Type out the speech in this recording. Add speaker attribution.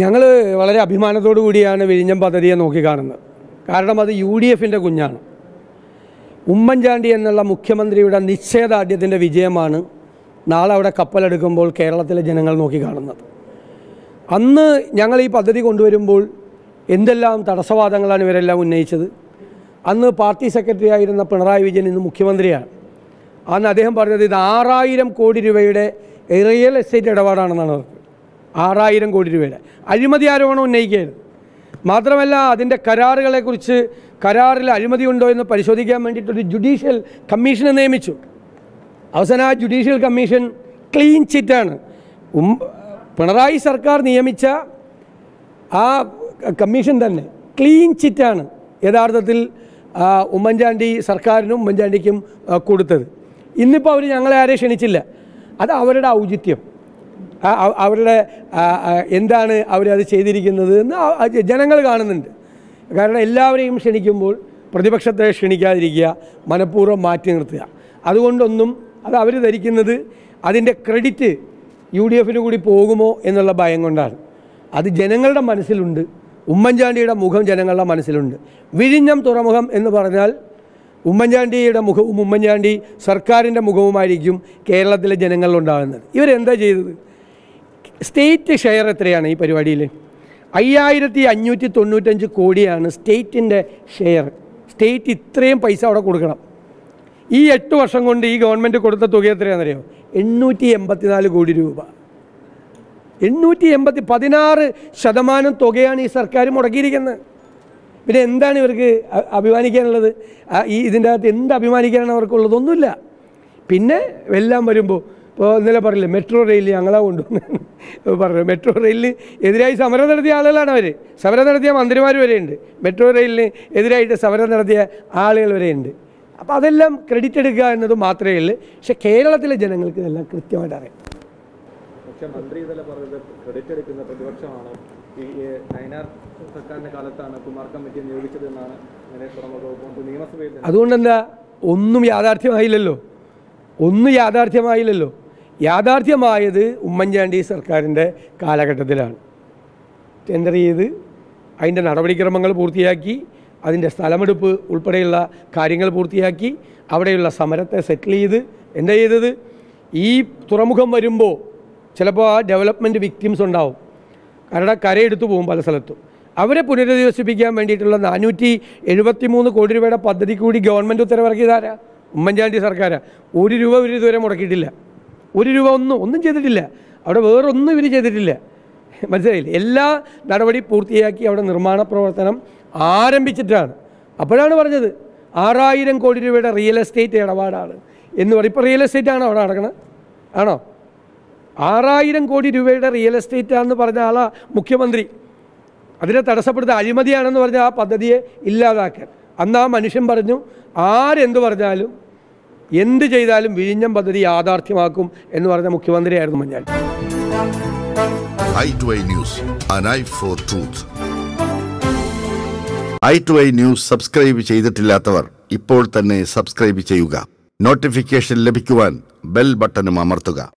Speaker 1: ഞങ്ങൾ വളരെ അഭിമാനത്തോടു കൂടിയാണ് വിഴിഞ്ഞം പദ്ധതിയെ നോക്കിക്കാണുന്നത് കാരണം അത് യു ഡി എഫിന്റെ കുഞ്ഞാണ്. ഉമ്മൻചാണ്ടി എന്നുള്ള മുഖ്യമന്ത്രിയുടെ നിശ്ചയദാർഢ്യത്തിന്റെ വിജയമാണ് നാളെ അവിടെ കപ്പലെടുക്കുമ്പോൾ കേരളത്തിലെ ജനങ്ങൾ നോക്കിക്കാണുന്നത് അന്ന് ഞങ്ങൾ ഈ പദ്ധതി കൊണ്ടുവരുമ്പോൾ എന്തെല്ലാം തടസ്സവാദങ്ങളാണ് ഇവരെല്ലാം ഉന്നയിച്ചത്. അന്ന് പാർട്ടി സെക്രട്ടറി ആയിരുന്ന പിണറായി വിജയൻ ഇന്ന് മുഖ്യമന്ത്രിയാണ്. അന്ന് അദ്ദേഹം പറഞ്ഞത് ഇത് ആറായിരം കോടി രൂപയുടെ റിയൽ എസ്റ്റേറ്റ് ഇടപാടാണെന്നാണ് പറഞ്ഞത്. ആറായിരം കോടി രൂപയുടെ. അഴിമതി ആരോപണം ഉന്നയിക്കുകയായിരുന്നു. മാത്രമല്ല അതിന്റെ കരാറുകളെക്കുറിച്ച് കരാറിൽ അഴിമതി ഉണ്ടോ എന്ന് പരിശോധിക്കാൻ വേണ്ടിയിട്ടൊരു ജുഡീഷ്യൽ കമ്മീഷനെ നിയമിച്ചു. അവസാനം ആ ജുഡീഷ്യൽ കമ്മീഷൻ ക്ലീൻ ചിറ്റാണ് പിണറായി സർക്കാർ നിയമിച്ച ആ കമ്മീഷൻ തന്നെ ക്ലീൻ ചിറ്റാണ് യഥാർത്ഥത്തിൽ ഉമ്മൻചാണ്ടി സർക്കാരിനും ഉമ്മൻചാണ്ടിക്കും കൊടുത്തത്. ഇന്നിപ്പോൾ അവർ ഞങ്ങളെ ആരെയും ക്ഷണിച്ചില്ല. അത് അവരുടെ ഔചിത്യം. അവരുടെ എന്താണ് അവരത് ചെയ്തിരിക്കുന്നത് എന്ന് ജനങ്ങൾ കാണുന്നുണ്ട്. കാരണം എല്ലാവരെയും ക്ഷണിക്കുമ്പോൾ പ്രതിപക്ഷത്തെ ക്ഷണിക്കാതിരിക്കുക മനഃപൂർവം മാറ്റി നിർത്തുക. അതുകൊണ്ടൊന്നും അത് അവർ ധരിക്കുന്നത് അതിന്റെ ക്രെഡിറ്റ് യു ഡി എഫിന് കൂടി പോകുമോ എന്നുള്ള ഭയം കൊണ്ടാണ്. അത് ജനങ്ങളുടെ മനസ്സിലുണ്ട്. ഉമ്മൻചാണ്ടിയുടെ മുഖം ജനങ്ങളുടെ മനസ്സിലുണ്ട്. വിഴിഞ്ഞം തുറമുഖം എന്ന് പറഞ്ഞാൽ ഉമ്മൻചാണ്ടിയുടെ മുഖവും ഉമ്മൻചാണ്ടി സർക്കാരിന്റെ മുഖവുമായിരിക്കും കേരളത്തിലെ ജനങ്ങളിലുണ്ടാകുന്നത്. ഇവരെന്താ ചെയ്തത്? സ്റ്റേറ്റ് ഷെയർ എത്രയാണ് ഈ പരിപാടിയിൽ? അയ്യായിരത്തി അഞ്ഞൂറ്റി തൊണ്ണൂറ്റഞ്ച് കോടിയാണ് സ്റ്റേറ്റിന്റെ ഷെയർ. സ്റ്റേറ്റ് ഇത്രയും പൈസ അവിടെ കൊടുക്കണം. ഈ എട്ട് വർഷം കൊണ്ട് ഈ ഗവൺമെന്റ് കൊടുത്ത തുക എത്രയാണെന്നറിയോ? എണ്ണൂറ്റി എൺപത്തിനാല് കോടി രൂപ. എണ്ണൂറ്റി എൺപത്തി പതിനാറ് ശതമാനം തുകയാണ് ഈ സർക്കാർ മുടക്കിയിരിക്കുന്നത്. പിന്നെ എന്താണ് ഇവർക്ക് അഭിമാനിക്കാനുള്ളത്? ഈ ഇതിന്റെ അകത്ത് എന്ത് അഭിമാനിക്കാനാണ് അവർക്കുള്ളത്? ഒന്നുമില്ല. പിന്നെ എല്ലാം വരുമ്പോൾ ഇപ്പോൾ ഇന്നലെ പറയില്ലേ മെട്രോ റെയിൽ ഞങ്ങളാ കൊണ്ടുവന്ന് പറഞ്ഞു മെട്രോ റെയിലിന് എതിരായി സമരം നടത്തിയ ആളുകളാണ് അവർ സമരം നടത്തിയ മന്ത്രിമാർ വരെയുണ്ട് മെട്രോ റെയിലിന് എതിരായിട്ട് സമരം നടത്തിയ ആളുകൾ വരെയുണ്ട് അപ്പോൾ അതെല്ലാം ക്രെഡിറ്റ് എടുക്കുക എന്നത് മാത്രമേ ഉള്ളൂ. പക്ഷേ കേരളത്തിലെ ജനങ്ങൾക്ക് ഇതെല്ലാം കൃത്യമായിട്ട് അറിയാം.
Speaker 2: പക്ഷെ മന്ത്രി ഇതല്ല പറഞ്ഞത് ക്രെഡിറ്റ് എടുക്കുന്ന പ്രതിപക്ഷമാണ്. ഈ ഈ നയനാർ സർക്കാരിന്റെ കാലത്താണ് കുമാർ കമ്മിറ്റി നിയമസഭയിൽ
Speaker 1: അതുകൊണ്ടെന്താ? ഒന്നും യാഥാർത്ഥ്യമായില്ലല്ലോ. ഒന്നും യാഥാർത്ഥ്യമായില്ലല്ലോ. യാഥാർത്ഥ്യമായത് ഉമ്മൻചാണ്ടി സർക്കാരിന്റെ കാലഘട്ടത്തിലാണ്. ടെൻഡർ ചെയ്ത് അതിന്റെ നടപടിക്രമങ്ങൾ പൂർത്തിയാക്കി അതിന്റെ സ്ഥലമെടുപ്പ് ഉൾപ്പെടെയുള്ള കാര്യങ്ങൾ പൂർത്തിയാക്കി അവിടെയുള്ള സമരത്തെ സെറ്റിൽ ചെയ്ത് എന്താ ചെയ്തത്? ഈ തുറമുഖം വരുമ്പോൾ ചിലപ്പോൾ ആ ഡെവലപ്മെന്റ് വിക്ടിംസ് ഉണ്ടാവും. കാരണം കരയെടുത്തു പോകും പല സ്ഥലത്തും. അവരെ പുനരധിവസിപ്പിക്കാൻ വേണ്ടിയിട്ടുള്ള നാനൂറ്റി എഴുപത്തി മൂന്ന് കോടി രൂപയുടെ പദ്ധതി കൂടി ഗവൺമെന്റ് ഉത്തരവിറക്കിയതാരാ? ഉമ്മൻചാണ്ടി സർക്കാരാണ് ഒരു രൂപ ഒരു ഇതുവരെ മുടക്കിയിട്ടില്ല. ഒരു രൂപ ഒന്നും ഒന്നും ചെയ്തിട്ടില്ല. അവിടെ വേറൊന്നും ഇവർ ചെയ്തിട്ടില്ല. മനസ്സിലായില്ല? എല്ലാ നടപടി പൂർത്തിയാക്കി അവിടെ നിർമ്മാണ പ്രവർത്തനം ആരംഭിച്ചിട്ടാണ്. അപ്പോഴാണ് പറഞ്ഞത് ആറായിരം കോടി രൂപയുടെ റിയൽ എസ്റ്റേറ്റ് ഇടപാടാണ് എന്ന് പറയും. ഇപ്പോൾ റിയൽ എസ്റ്റേറ്റ് ആണോ അവിടെ നടക്കണത് ആണോ? ആറായിരം കോടി രൂപയുടെ റിയൽ എസ്റ്റേറ്റ് ആണെന്ന് പറഞ്ഞ ആളാ മുഖ്യമന്ത്രി. അതിനെ തടസ്സപ്പെടുത്ത അഴിമതിയാണെന്ന് പറഞ്ഞ ആ പദ്ധതിയെ ഇല്ലാതാക്കാൻ. അന്ന് ആ മനുഷ്യൻ പറഞ്ഞു ആരെന്തു പറഞ്ഞാലും എന്ത് ചെയ്താലും വിഴിഞ്ഞം പദ്ധതി യാഥാർത്ഥ്യമാക്കും എന്ന് പറഞ്ഞ മുഖ്യമന്ത്രിയായിരുന്നു മഞ്ഞാൽ
Speaker 3: I to I news I to I news subscribe ചെയ്തിട്ടില്ലാത്തവർ ഇപ്പോൾ തന്നെ സബ്സ്ക്രൈബ് ചെയ്യുക. നോട്ടിഫിക്കേഷൻ ലഭിക്കുവാൻ ബെൽ ബട്ടണും അമർത്തുക.